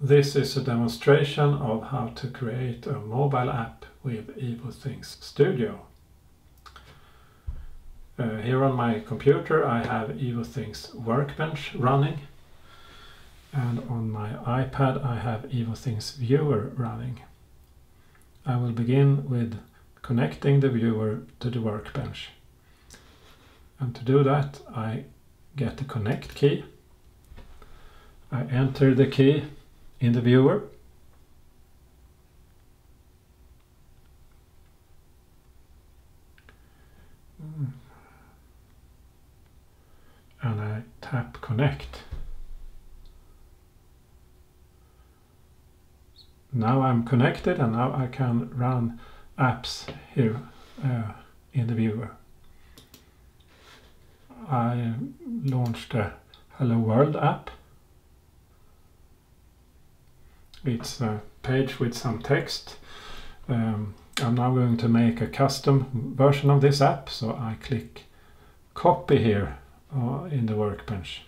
This is a demonstration of how to create a mobile app with EvoThings Studio. Uh, here on my computer I have EvoThings Workbench running and on my iPad I have EvoThings Viewer running. I will begin with connecting the viewer to the workbench. And to do that I get the connect key. I enter the key in the viewer. And I tap connect. Now I'm connected and now I can run apps here uh, in the viewer. I launched a Hello World app it's a page with some text. Um, I'm now going to make a custom version of this app, so I click copy here uh, in the workbench.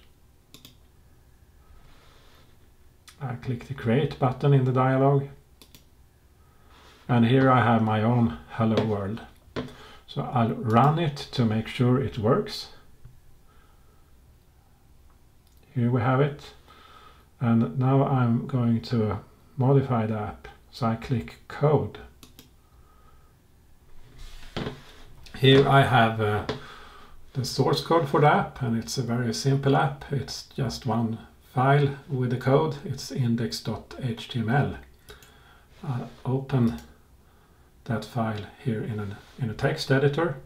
I click the create button in the dialog and here I have my own hello world. So I'll run it to make sure it works. Here we have it and now I'm going to modify the app so I click code. Here I have uh, the source code for the app and it's a very simple app. It's just one file with the code. It's index.html I open that file here in, an, in a text editor.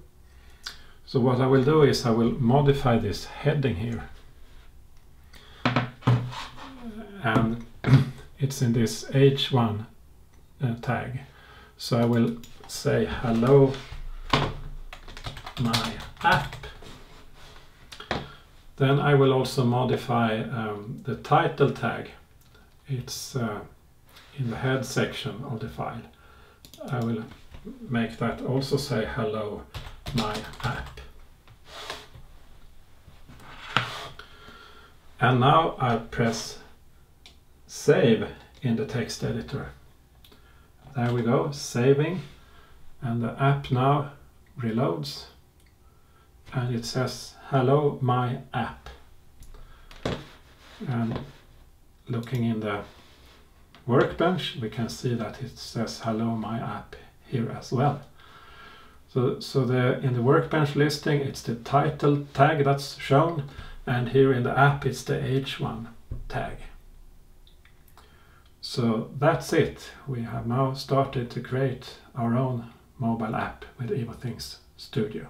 So what I will do is I will modify this heading here and it's in this h1 uh, tag. So I will say hello my app. Then I will also modify um, the title tag. It's uh, in the head section of the file. I will make that also say hello my app. And now I press save in the text editor. There we go, saving. And the app now reloads. And it says hello my app. And looking in the workbench we can see that it says hello my app here as well. So so the in the workbench listing it's the title tag that's shown. And here in the app it's the h1 tag so that's it. We have now started to create our own mobile app with EvoThings Studio.